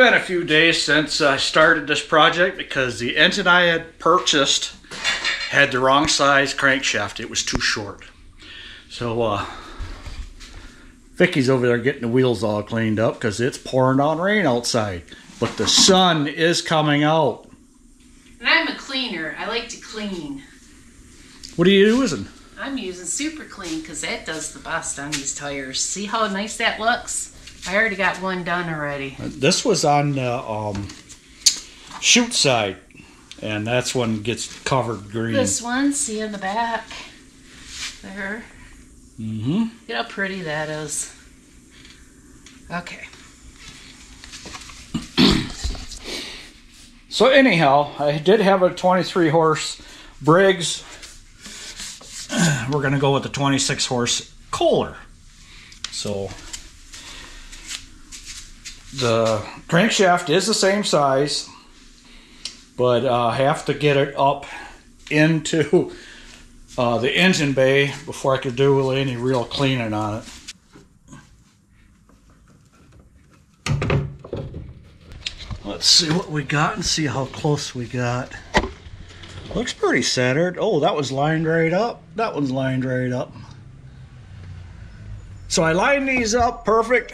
it's been a few days since I started this project because the engine I had purchased had the wrong size crankshaft. It was too short. So, uh, Vicki's over there getting the wheels all cleaned up because it's pouring down rain outside. But the sun is coming out. And I'm a cleaner. I like to clean. What are you using? I'm using Super Clean because that does the best on these tires. See how nice that looks? I already got one done already. This was on the um, chute side, and that's when it gets covered green. This one, see in the back. There. Mm-hmm. Look how pretty that is. Okay. So anyhow, I did have a 23 horse Briggs. We're gonna go with the 26 horse Kohler. So the crankshaft is the same size, but uh, I have to get it up into uh, the engine bay before I could do any real cleaning on it. Let's see what we got and see how close we got. Looks pretty centered. Oh, that was lined right up. That one's lined right up. So I lined these up perfect.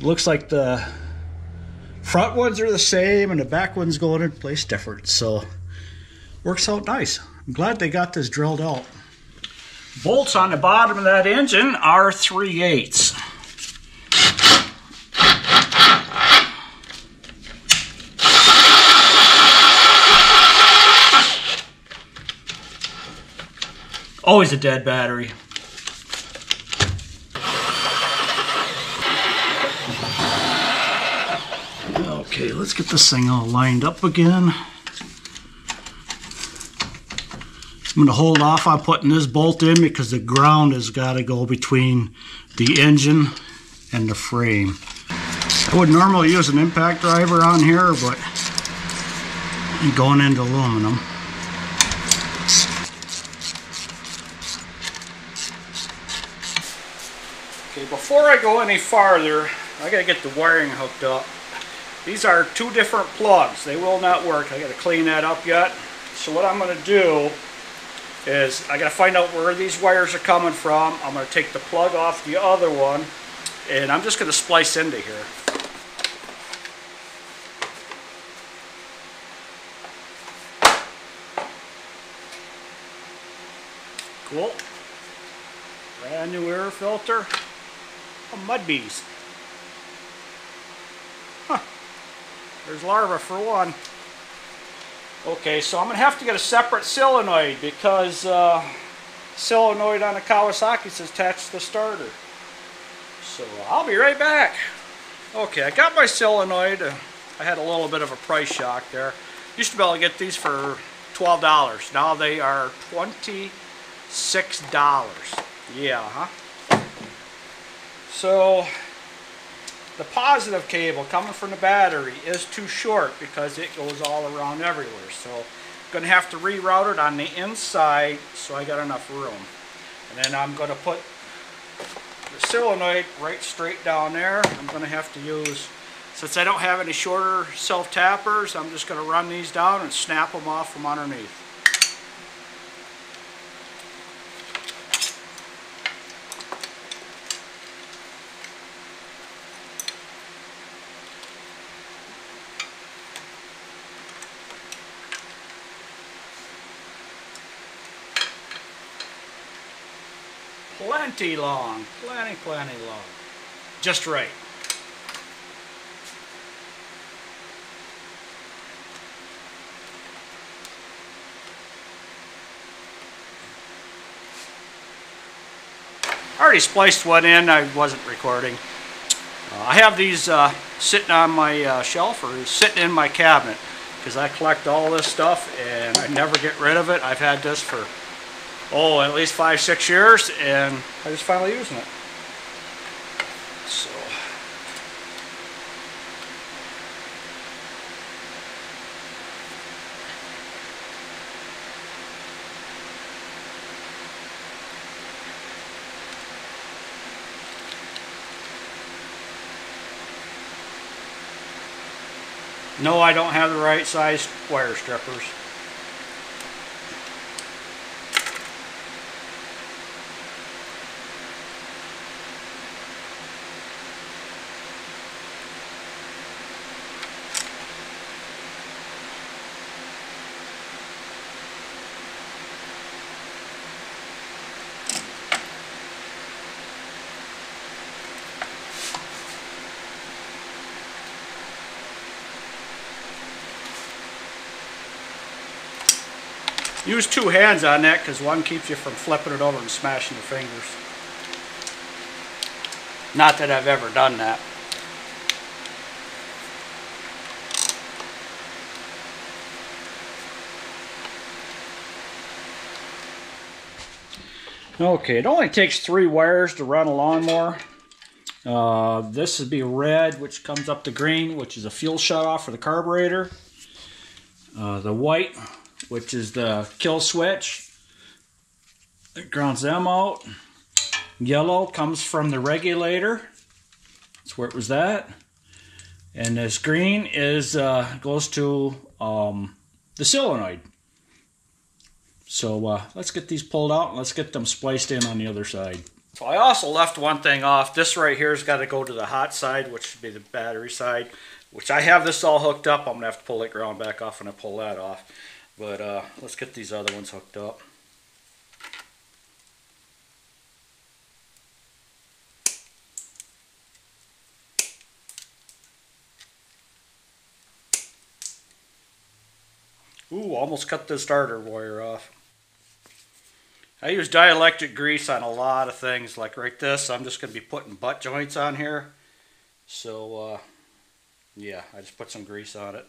Looks like the front ones are the same and the back ones going in place different. So works out nice. I'm glad they got this drilled out. Bolts on the bottom of that engine are 3 eighths. Always a dead battery. Okay, let's get this thing all lined up again. I'm going to hold off on putting this bolt in because the ground has got to go between the engine and the frame. I would normally use an impact driver on here, but I'm going into aluminum. Okay, before I go any farther, I gotta get the wiring hooked up. These are two different plugs. They will not work. I gotta clean that up yet. So what I'm gonna do is I gotta find out where these wires are coming from. I'm gonna take the plug off the other one and I'm just gonna splice into here. Cool. Brand new air filter. Oh, mud bees. There's larva for one. Okay, so I'm going to have to get a separate solenoid because uh, solenoid on the Kawasaki is attached to the starter. So I'll be right back. Okay, I got my solenoid. Uh, I had a little bit of a price shock there. Used to be able to get these for $12. Now they are $26. Yeah, huh? So the positive cable coming from the battery is too short because it goes all around everywhere. So I'm going to have to reroute it on the inside so I got enough room. And then I'm going to put the solenoid right straight down there. I'm going to have to use, since I don't have any shorter self-tappers, I'm just going to run these down and snap them off from underneath. Plenty long, plenty, plenty long. Just right. I already spliced one in, I wasn't recording. Uh, I have these uh, sitting on my uh, shelf or sitting in my cabinet because I collect all this stuff and I never get rid of it. I've had this for oh, at least five, six years, and I just finally using it. So. No, I don't have the right size wire strippers. Use two hands on that because one keeps you from flipping it over and smashing your fingers. Not that I've ever done that. Okay, it only takes three wires to run a lawnmower. Uh, this would be red, which comes up to green, which is a fuel shutoff for the carburetor. Uh, the white, which is the kill switch. It grounds them out. Yellow comes from the regulator. That's where it was at. And this green is uh, goes to um, the solenoid. So uh, let's get these pulled out and let's get them spliced in on the other side. So I also left one thing off. This right here has got to go to the hot side, which should be the battery side. Which I have this all hooked up. I'm going to have to pull that ground back off when I pull that off. But uh, let's get these other ones hooked up. Ooh, almost cut the starter wire off. I use dielectric grease on a lot of things, like right this. I'm just going to be putting butt joints on here. So, uh, yeah, I just put some grease on it.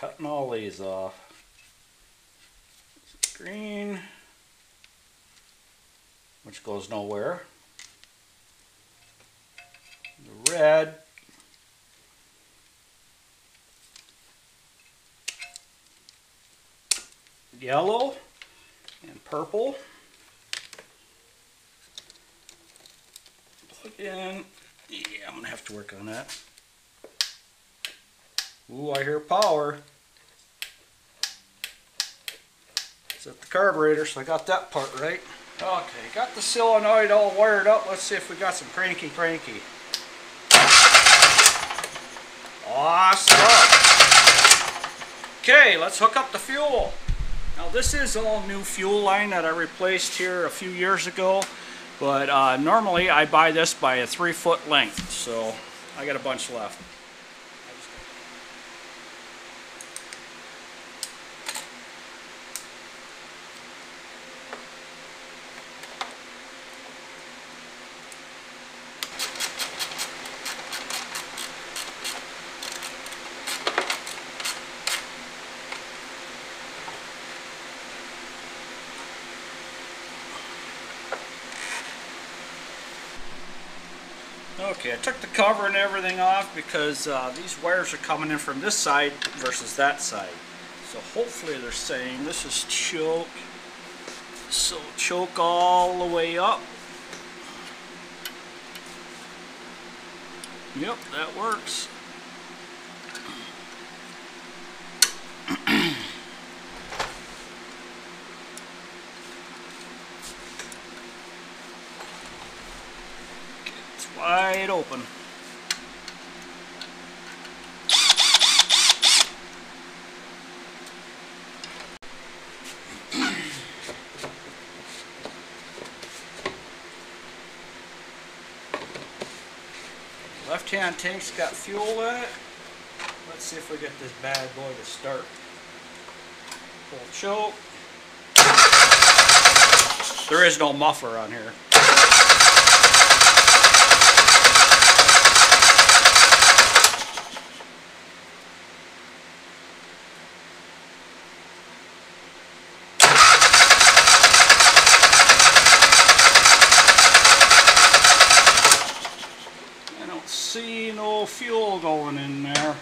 Cutting all these off. Green, which goes nowhere. The red. Yellow and purple. Plug in. Yeah, I'm gonna have to work on that. Ooh, I hear power. Set the carburetor, so I got that part right. Okay, got the solenoid all wired up. Let's see if we got some cranky cranky. Awesome. Okay, let's hook up the fuel. Now this is all new fuel line that I replaced here a few years ago. But uh, normally I buy this by a three foot length. So I got a bunch left. Okay, I took the cover and everything off because uh, these wires are coming in from this side versus that side. So hopefully they're saying this is choke. So choke all the way up. Yep, that works. It's wide open. Left hand tank's got fuel in it. Let's see if we get this bad boy to start. Pull choke. There is no muffler on here. fuel going in there.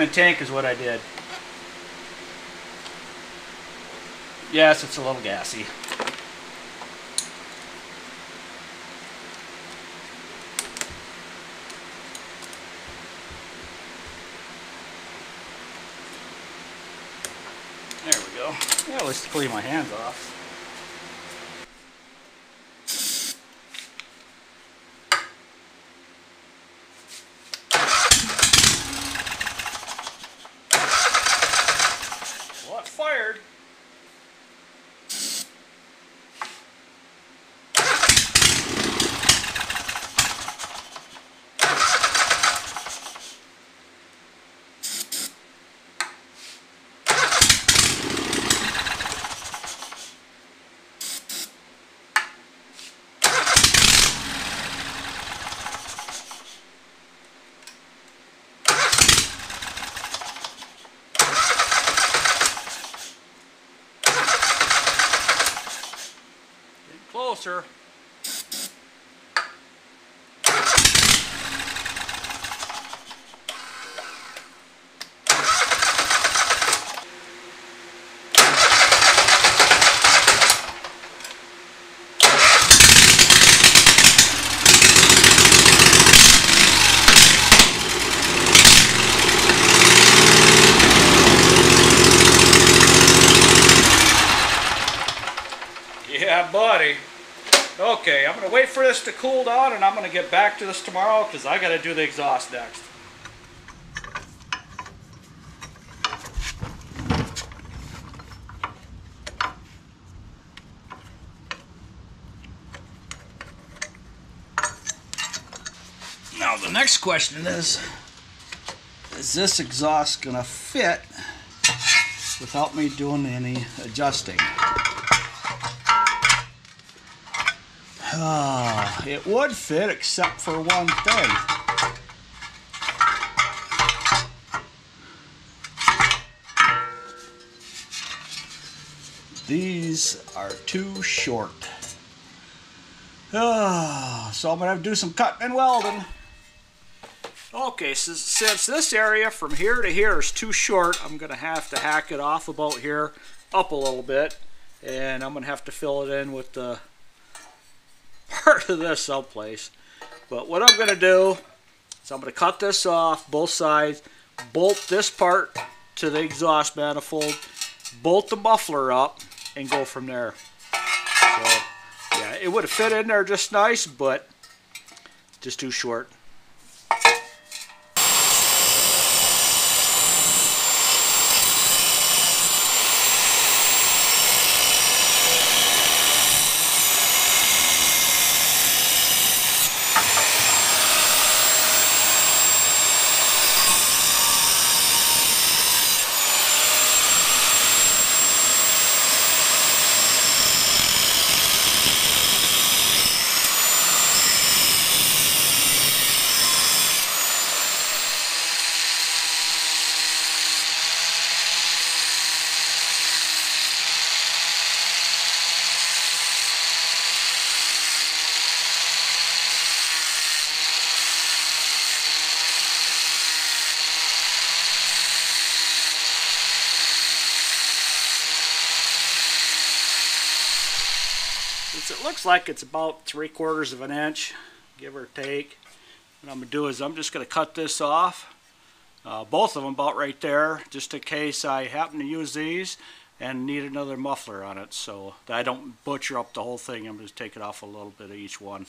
In the tank is what I did. Yes, it's a little gassy. There we go. Yeah, let's clean my hands off. Well, it fired. Getting closer. Yeah, buddy. Okay, I'm gonna wait for this to cool down and I'm gonna get back to this tomorrow because I gotta do the exhaust next. Now the next question is, is this exhaust gonna fit without me doing any adjusting? Ah, it would fit except for one thing. These are too short. Ah, so I'm gonna have to do some cutting and welding. Okay, so since this area from here to here is too short, I'm gonna have to hack it off about here, up a little bit, and I'm gonna have to fill it in with the of this someplace. But what I'm going to do is I'm going to cut this off both sides, bolt this part to the exhaust manifold, bolt the muffler up, and go from there. So, yeah, it would have fit in there just nice, but just too short. Since it looks like it's about three quarters of an inch, give or take, what I'm going to do is I'm just going to cut this off, uh, both of them about right there, just in case I happen to use these and need another muffler on it so that I don't butcher up the whole thing. I'm take it off a little bit of each one.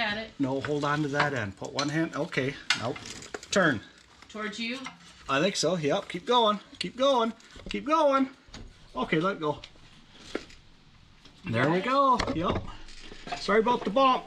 Got it. No, hold on to that end. Put one hand. Okay. Nope. Turn. Towards you. I think so. Yep. Keep going. Keep going. Keep going. Okay, let go. There we go. Yep. Sorry about the bump.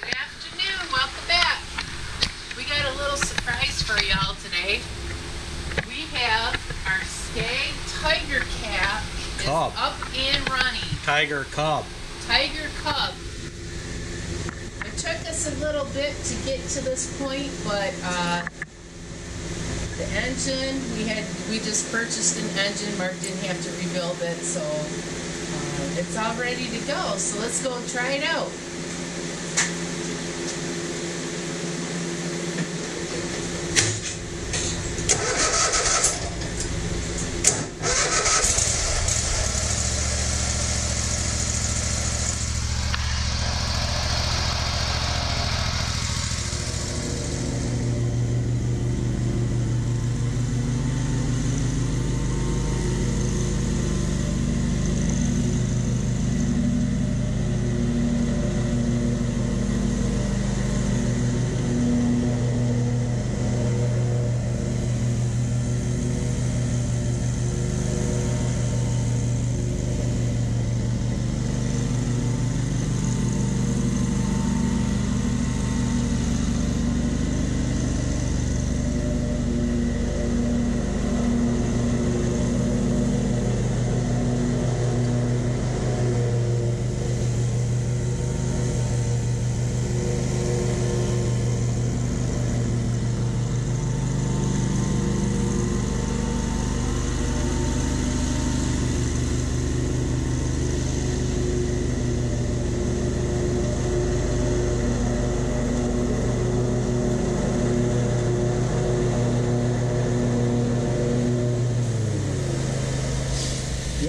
Good afternoon. Welcome back. We got a little surprise for y'all today. We have our Scag Tiger Cat is Cub. up and running. Tiger Cub. Tiger Cub. It took us a little bit to get to this point, but uh, the engine we had we just purchased an engine. Mark didn't have to rebuild it, so uh, it's all ready to go. So let's go and try it out.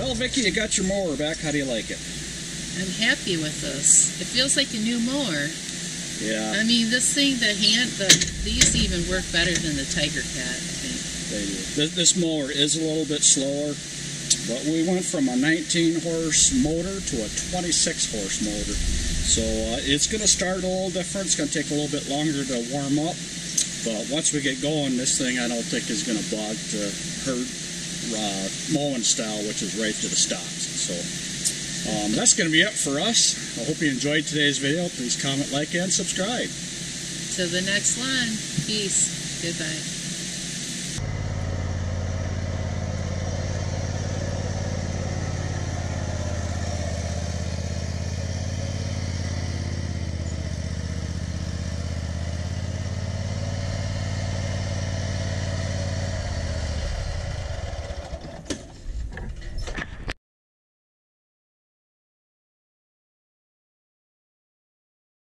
Well, Vicki, you got your mower back. How do you like it? I'm happy with this. It feels like a new mower. Yeah, I mean, this thing, the hand, the these even work better than the Tiger Cat. I think. they do. This, this mower is a little bit slower, but we went from a 19 horse motor to a 26 horse motor. So uh, it's going to start a little different. It's going to take a little bit longer to warm up. But once we get going, this thing I don't think is going to bog to herd uh, mowing style, which is right to the stocks. So um, that's going to be it for us. I hope you enjoyed today's video. Please comment, like, and subscribe. To the next one. Peace. Goodbye.